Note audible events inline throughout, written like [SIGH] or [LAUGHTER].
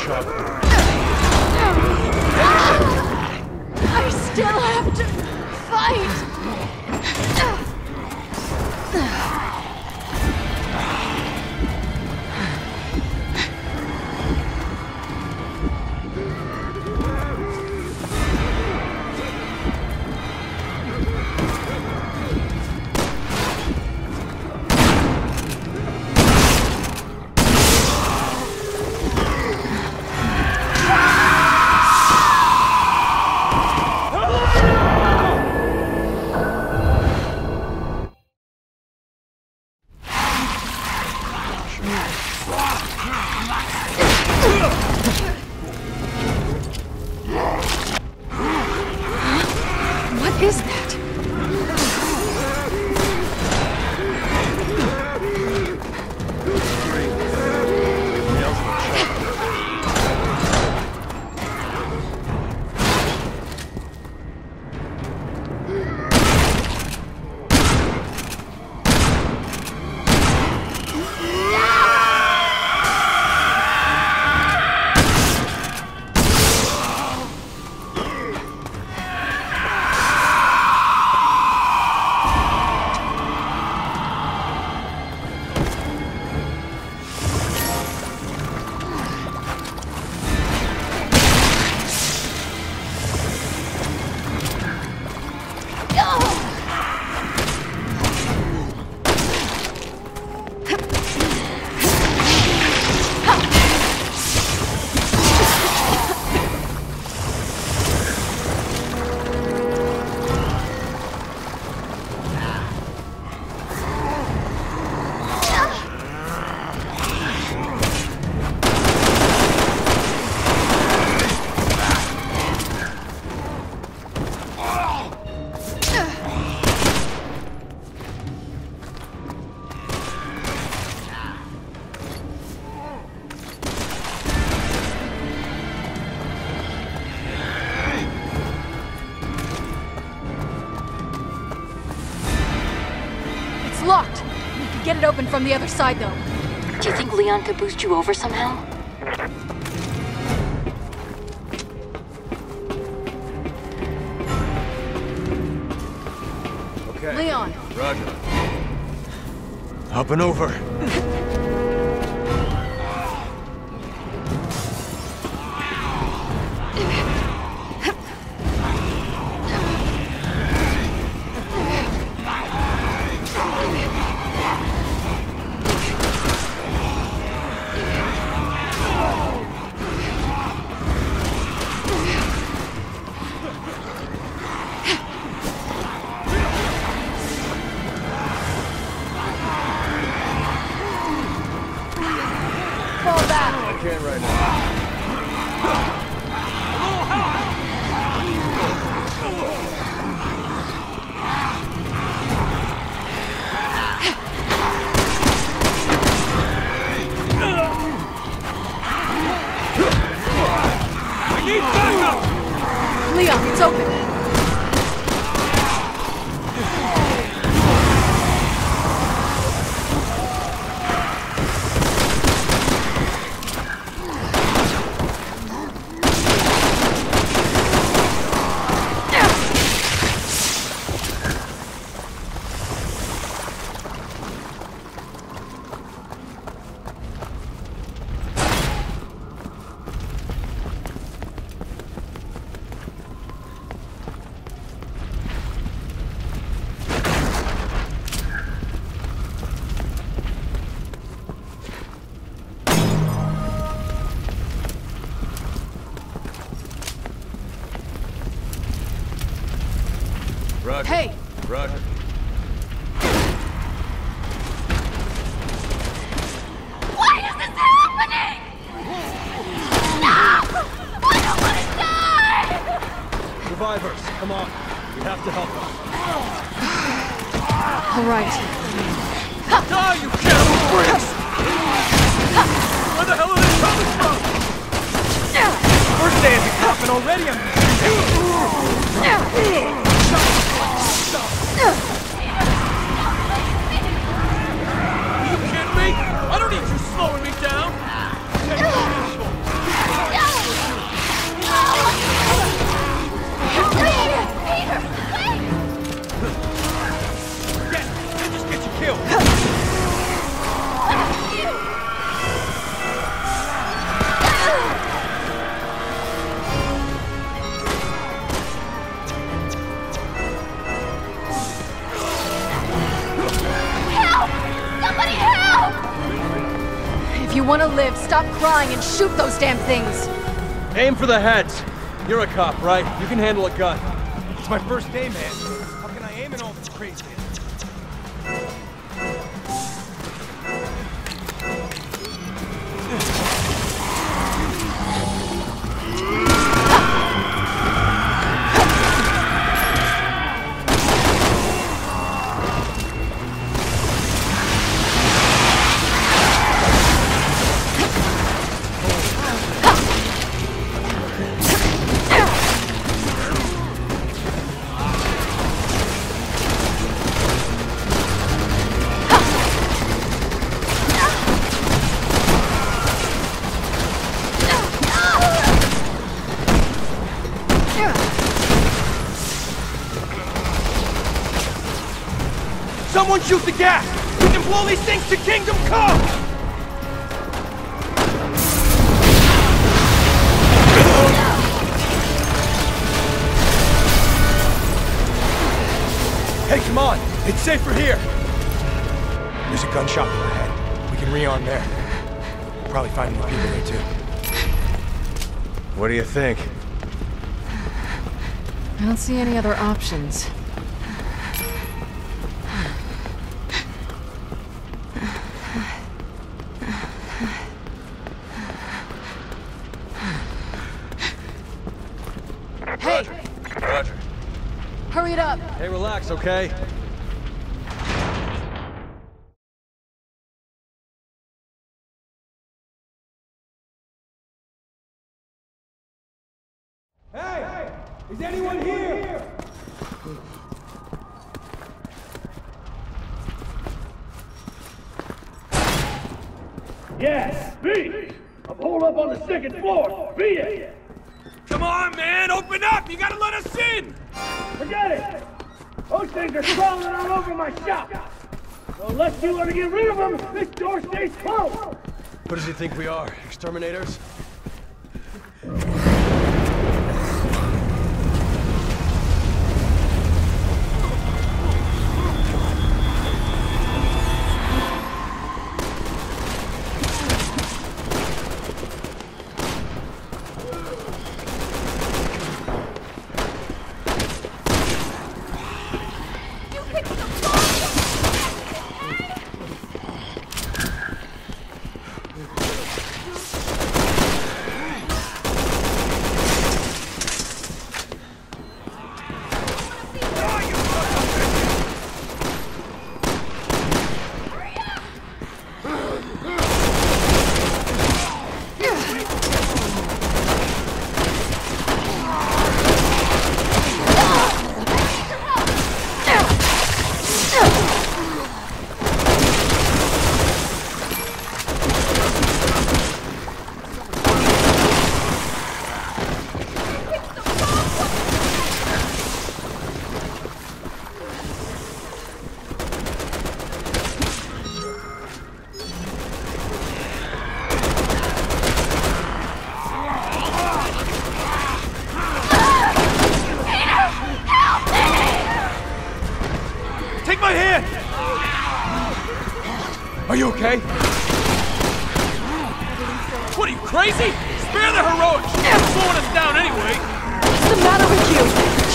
I still have to fight! Get it open from the other side, though. Do you think Leon could boost you over somehow? Okay. Leon, Roger. Up and over. [LAUGHS] Roger. Hey, Roger. why is this happening? No! I don't want to die! Survivors, come on. We have to help them. All right. Die, you cannibal freaks! Where the hell are they coming from? First day as a cop and already I'm... Are you kidding me? I don't need you slowing me down! Take crying and shoot those damn things! Aim for the heads. You're a cop, right? You can handle a gun. It's my first day, man. How can I aim in all this crazy? Someone shoot the gas! We can blow these things to Kingdom Come! Hey, come on! It's safer here! There's a gun shop up ahead. We can rearm there. We'll Probably find more people there, too. What do you think? I don't see any other options. Hey! Roger. Hurry it up! Hey, relax, okay? Hey! Is anyone here? Yes, me. I'm holed up on the second floor. Be it. Come on, man! Open up! You gotta let us in! Forget it. Those things are crawling all over my shop. So unless you want to get rid of them, this door stays closed. What does he think we are? Exterminators?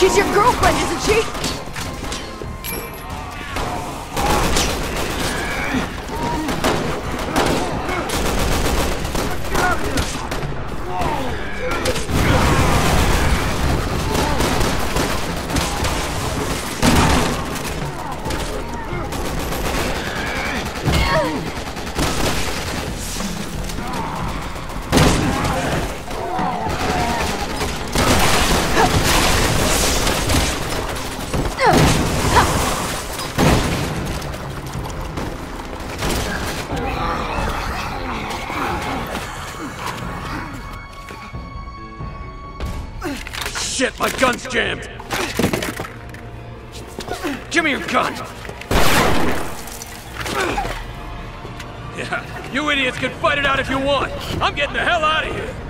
She's your girlfriend, isn't she? My gun's jammed! Give me your gun! Yeah, you idiots can fight it out if you want! I'm getting the hell out of here!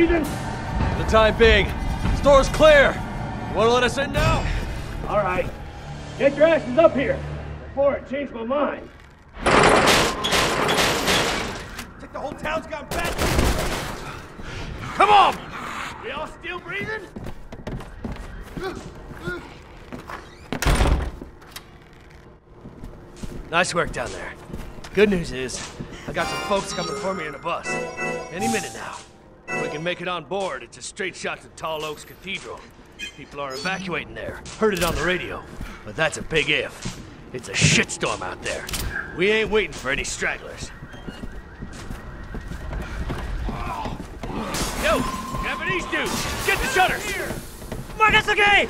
For the time being, store's clear. You wanna let us in now? All right. Get your asses up here before it change my mind. Think the whole town's gone bad? Come on! We all still breathing? Nice work down there. Good news is, I got some folks coming for me in a bus. Any minute now. Can make it on board, it's a straight shot to Tall Oaks Cathedral. People are evacuating there. Heard it on the radio. But that's a big if. It's a shitstorm out there. We ain't waiting for any stragglers. Yo, Japanese dude, get the shutters! Marcus, okay!